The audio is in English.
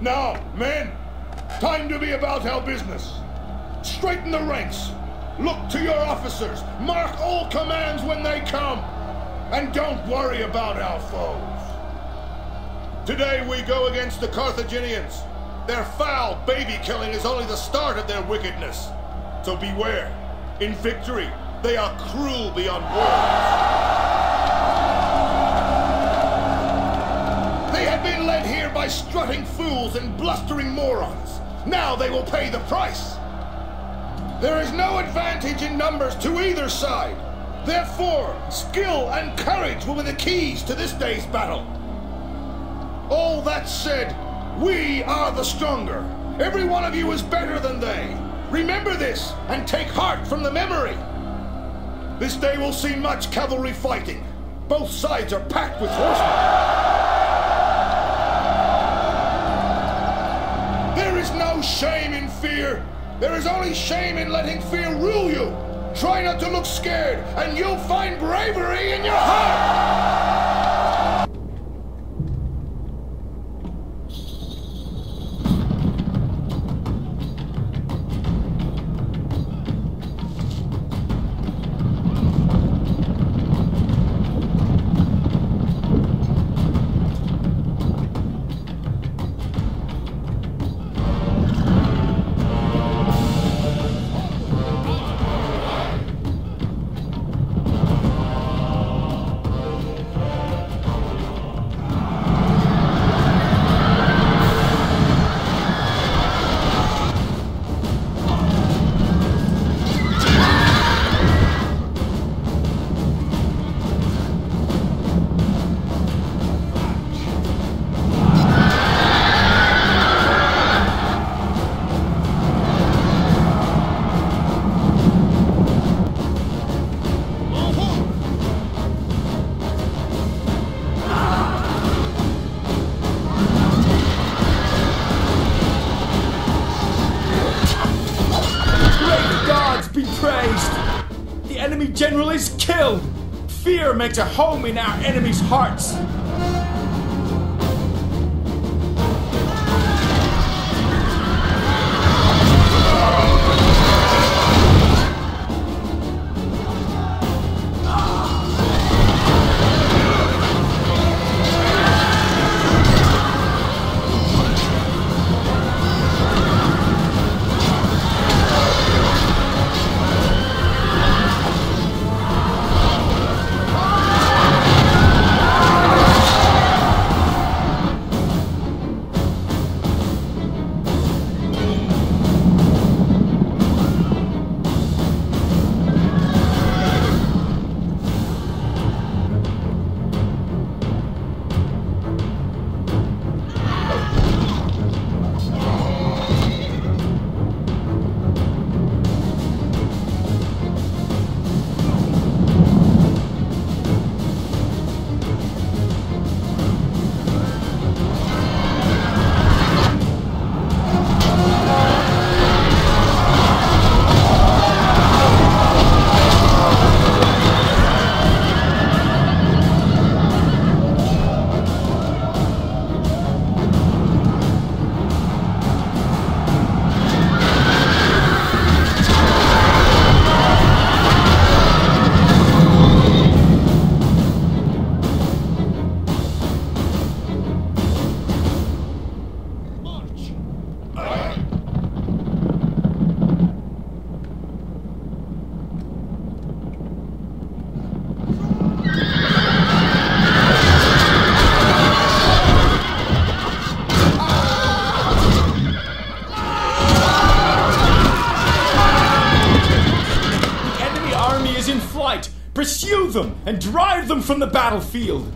Now, men, time to be about our business. Straighten the ranks. Look to your officers. Mark all commands when they come. And don't worry about our foes. Today we go against the Carthaginians. Their foul baby killing is only the start of their wickedness. So beware. In victory, they are cruel beyond words. By strutting fools and blustering morons. Now they will pay the price. There is no advantage in numbers to either side. Therefore, skill and courage will be the keys to this day's battle. All that said, we are the stronger. Every one of you is better than they. Remember this and take heart from the memory. This day will see much cavalry fighting. Both sides are packed with horsemen. Is no shame in fear. There is only shame in letting fear rule you. Try not to look scared, and you'll find bravery in your heart. The enemy general is killed! Fear makes a home in our enemies' hearts! Pursue them and drive them from the battlefield!